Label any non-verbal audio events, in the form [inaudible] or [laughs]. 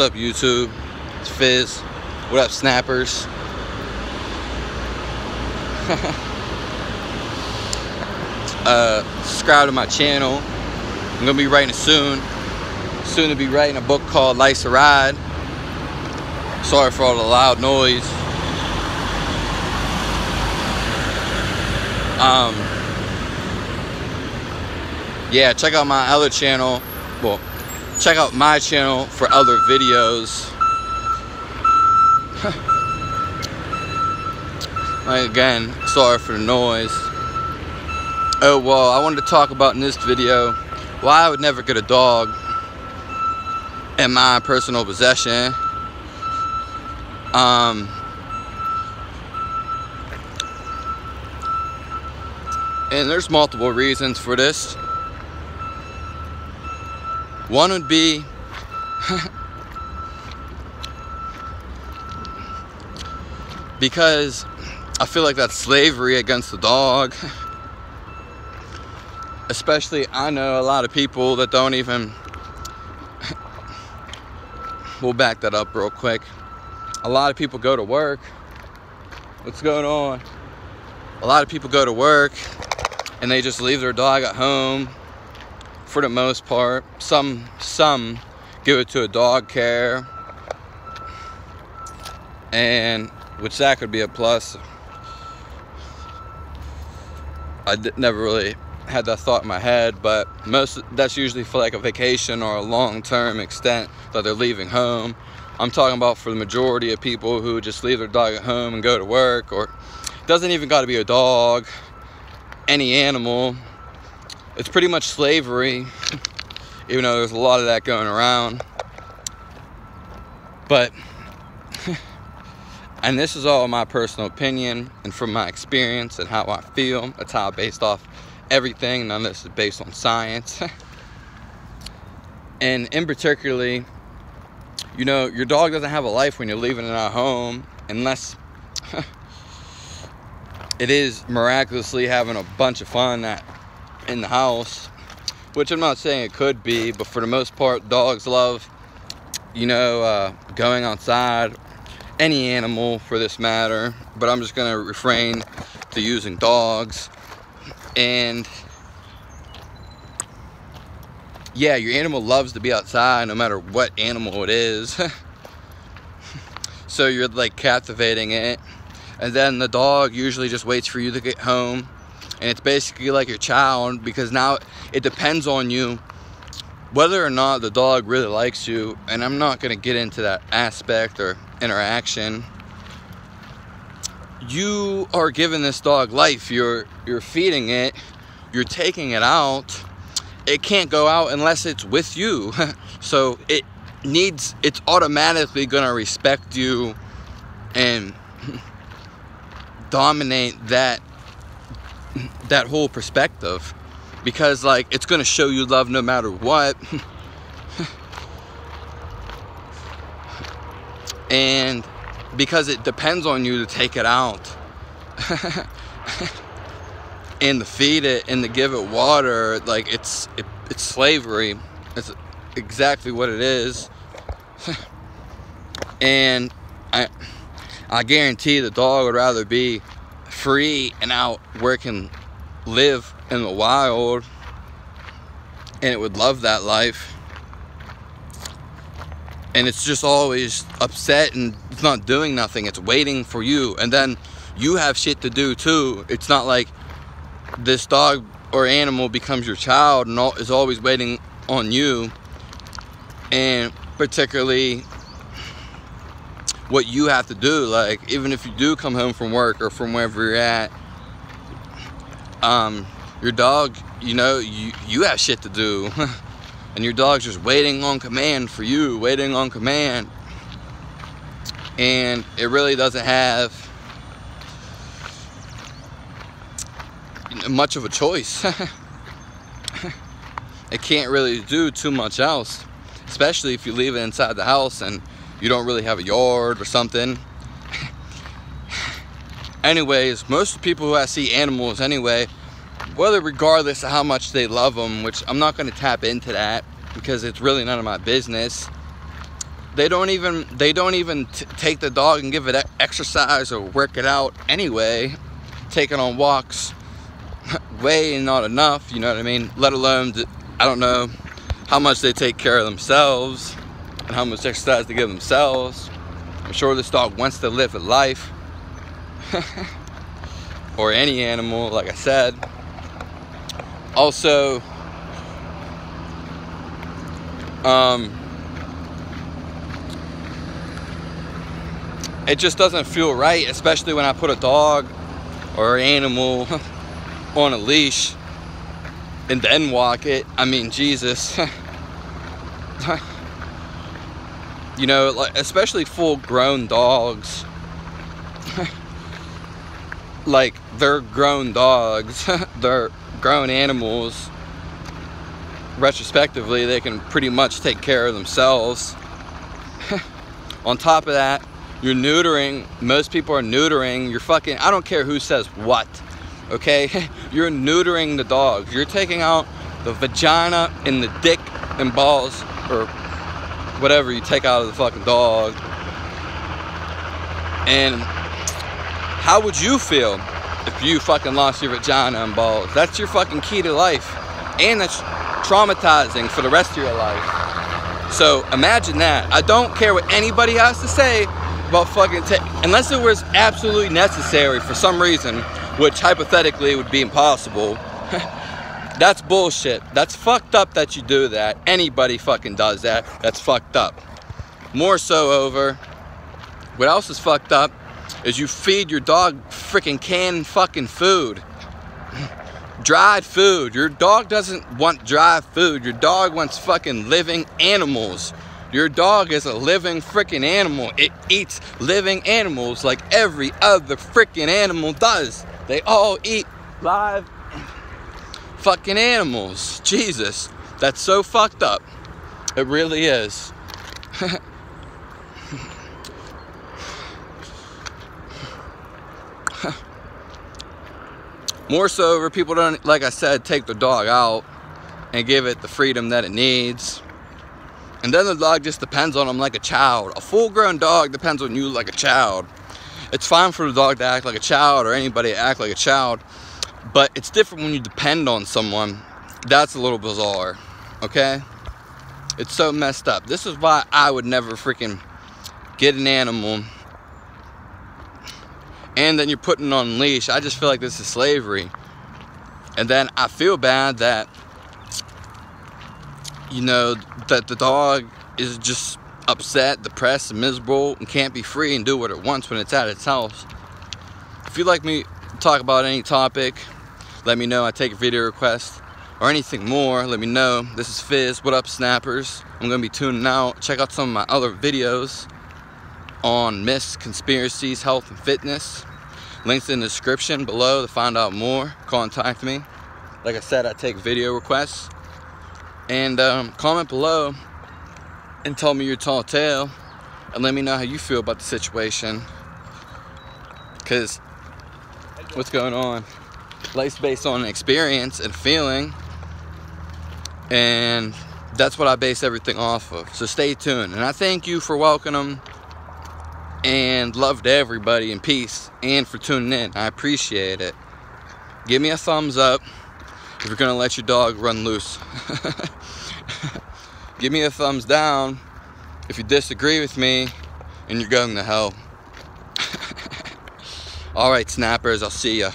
What's up, YouTube? It's Fizz. What up, snappers? [laughs] uh, subscribe to my channel. I'm gonna be writing soon. Soon to be writing a book called Life's a Ride. Sorry for all the loud noise. Um, yeah, check out my other channel. Well, check out my channel for other videos. [laughs] Again, sorry for the noise. Oh, well, I wanted to talk about in this video why I would never get a dog in my personal possession. Um, and there's multiple reasons for this. One would be [laughs] because I feel like that's slavery against the dog. [laughs] Especially, I know a lot of people that don't even. [laughs] we'll back that up real quick. A lot of people go to work. What's going on? A lot of people go to work and they just leave their dog at home for the most part. Some some give it to a dog care, and which that could be a plus. I never really had that thought in my head, but most that's usually for like a vacation or a long-term extent that they're leaving home. I'm talking about for the majority of people who just leave their dog at home and go to work, or doesn't even got to be a dog, any animal it's pretty much slavery, even though there's a lot of that going around. But, [laughs] and this is all my personal opinion and from my experience and how I feel. That's how I based off everything. None of this is based on science. [laughs] and in particularly, you know, your dog doesn't have a life when you're leaving it at home unless [laughs] it is miraculously having a bunch of fun that in the house, which I'm not saying it could be, but for the most part, dogs love, you know, uh, going outside, any animal for this matter, but I'm just gonna refrain to using dogs. And yeah, your animal loves to be outside no matter what animal it is. [laughs] so you're like captivating it. And then the dog usually just waits for you to get home and it's basically like your child because now it depends on you whether or not the dog really likes you. And i'm not going to get into that aspect or interaction. You are giving this dog life. You're you're feeding it. You're taking it out. It can't go out unless it's with you. [laughs] So it needs it's automatically going to respect you and [laughs] dominate that that whole perspective because like it's gonna show you love no matter what. [laughs] And because it depends on you to take it out [laughs] and to feed it and to give it water like it's it, it's slavery. It's exactly what it is. [laughs] And i i guarantee the dog would rather be free and out where it can live in the wild. And it would love that life. And it's just always upset and it's not doing nothing. It's waiting for you. And then you have shit to do too. It's not like this dog or animal becomes your child and is always waiting on you. And particularly what you have to do. Like, even if you do come home from work or from wherever you're at, um, your dog, you know, you, you have shit to do. [laughs] and your dog's just waiting on command for you, waiting on command. And it really doesn't have much of a choice. [laughs] it can't really do too much else, especially if you leave it inside the house and you don't really have a yard or something. Anyways, most people who I see animals anyway, whether regardless of how much they love them, which I'm not going to tap into that because it's really none of my business. they don't even they don't even take the dog and give it exercise or work it out anyway taking on walks [laughs] way not enough you know what i mean let alone i don't know how much they take care of themselves and how much exercise they give themselves i'm sure this dog wants to live a life [laughs] or any animal like i said also um it just doesn't feel right, especially when I put a dog or animal [laughs] on a leash and then walk it. I mean, Jesus. [laughs] you know, like especially full grown dogs. [laughs] like they're grown dogs. [laughs] they're grown animals. Retrospectively, they can pretty much take care of themselves. [laughs] on top of that, you're neutering, most people are neutering, you're fucking, I don't care who says what, okay? You're neutering the dog. You're taking out the vagina and the dick and balls or whatever you take out of the fucking dog. And how would you feel if you fucking lost your vagina and balls? That's your fucking key to life. And that's traumatizing for the rest of your life. So imagine that. I don't care what anybody has to say about fucking unless it was absolutely necessary for some reason, which hypothetically would be impossible. [laughs] that's bullshit. That's fucked up that you do that. Anybody fucking does that. That's fucked up. More so over. What else is fucked up is you feed your dog freaking canned fucking food. [clears throat] dried food. Your dog doesn't want dry food. Your dog wants fucking living animals. Your dog is a living freaking animal. It eats living animals like every other freaking animal does. They all eat live [clears throat] fucking animals. Jesus, that's so fucked up. It really is. [laughs] More so, where people don't, like I said, take the dog out and give it the freedom that it needs. And then the dog just depends on them like a child. A full grown dog depends on you like a child. It's fine for the dog to act like a child or anybody to act like a child, but it's different when you depend on someone. That's a little bizarre, okay? It's so messed up. This is why I would never freaking get an animal and then you're putting on leash. I just feel like this is slavery. And then I feel bad that you know, that the dog is just upset, depressed, and miserable, and can't be free and do what it wants when it's at its house. If you'd like me talk about any topic, let me know. I take a video request or anything more, let me know. This is Fizz. What up, snappers? I'm going to be tuning out. Check out some of my other videos on myths, conspiracies, health, and fitness. Links in the description below to find out more. Contact me. Like I said, I take video requests. And um, comment below and tell me your tall tale and let me know how you feel about the situation. Because what's going on? Life's based on experience and feeling. And that's what I base everything off of. So stay tuned. And I thank you for welcoming and love to everybody and peace and for tuning in. I appreciate it. Give me a thumbs up if you're gonna let your dog run loose. [laughs] Give me a thumbs down if you disagree with me and you're going to hell. All right, snappers, I'll see ya.